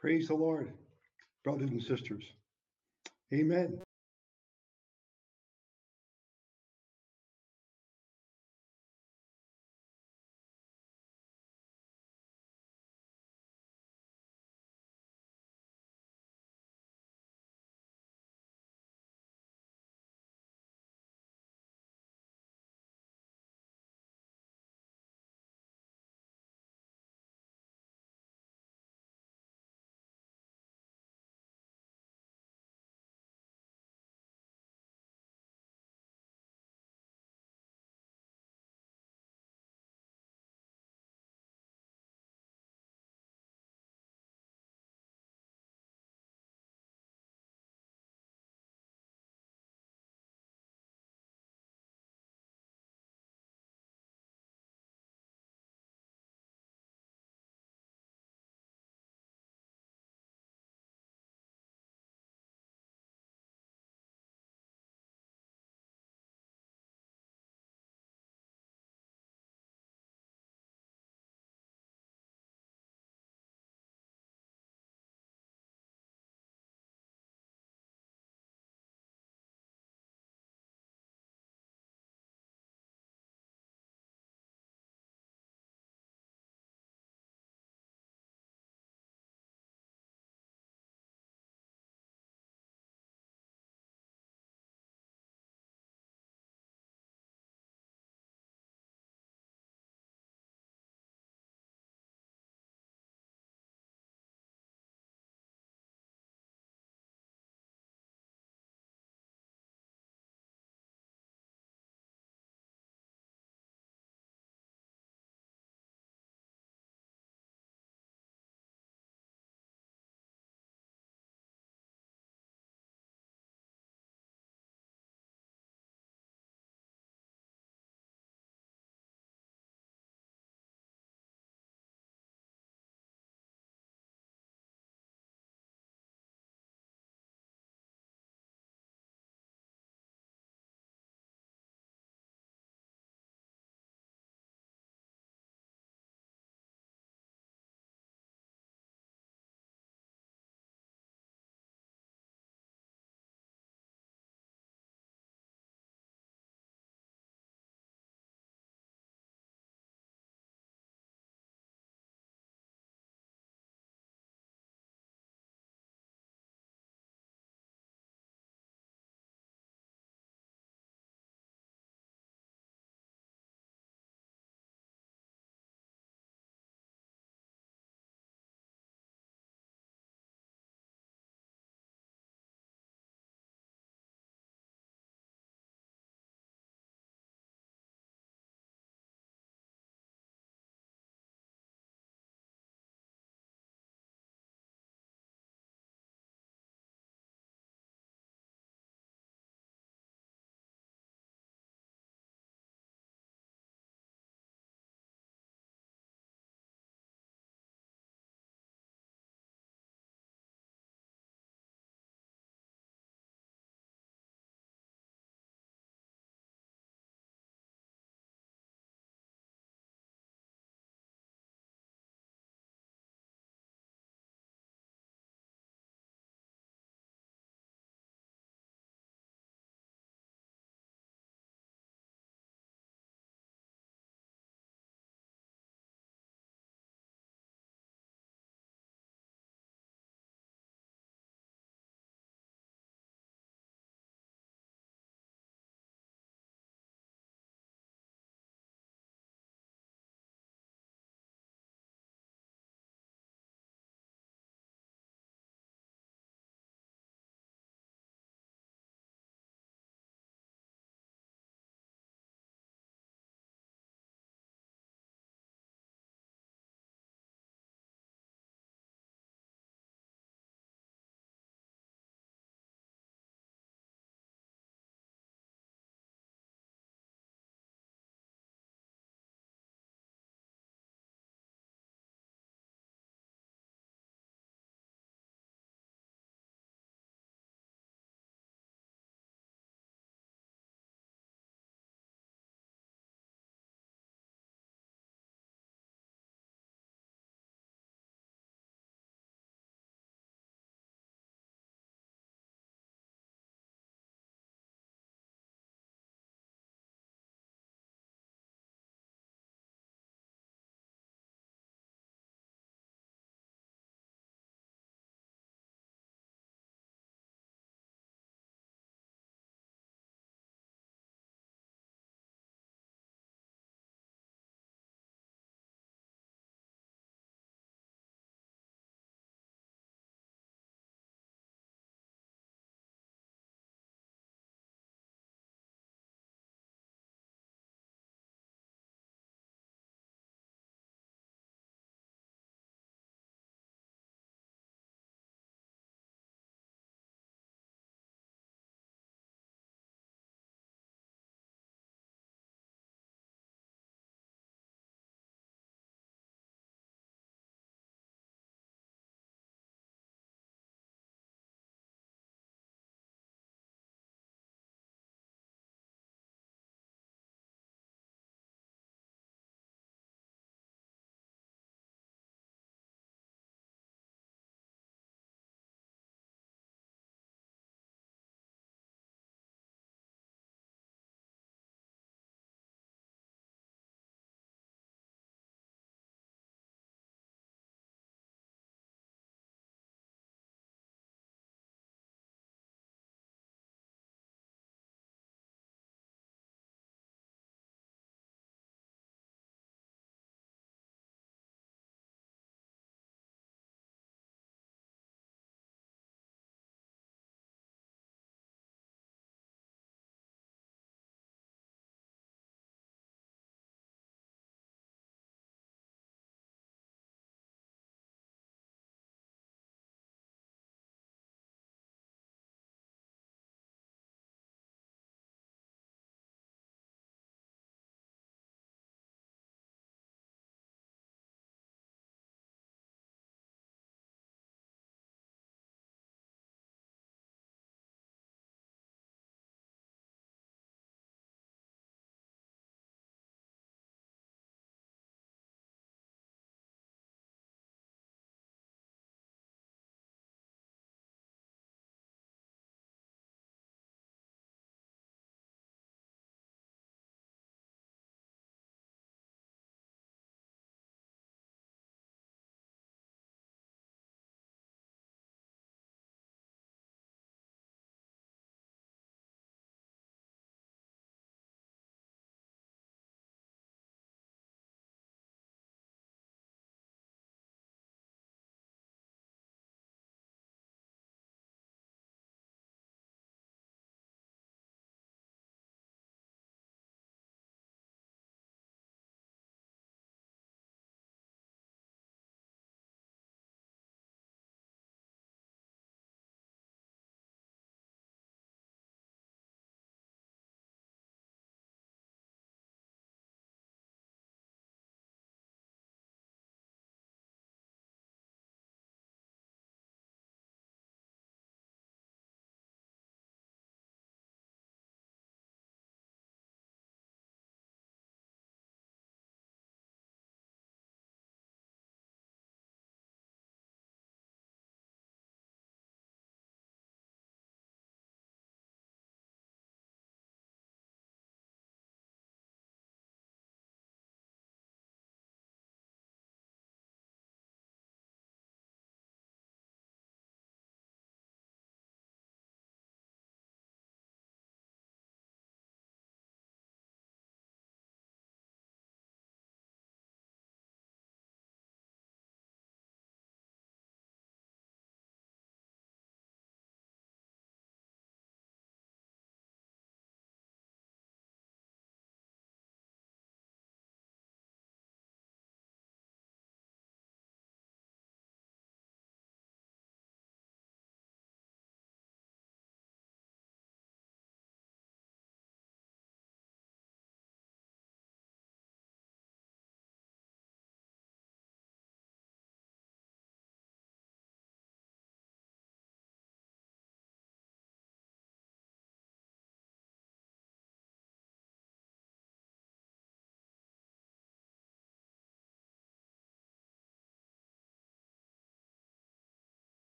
Praise the Lord, brothers and sisters. Amen.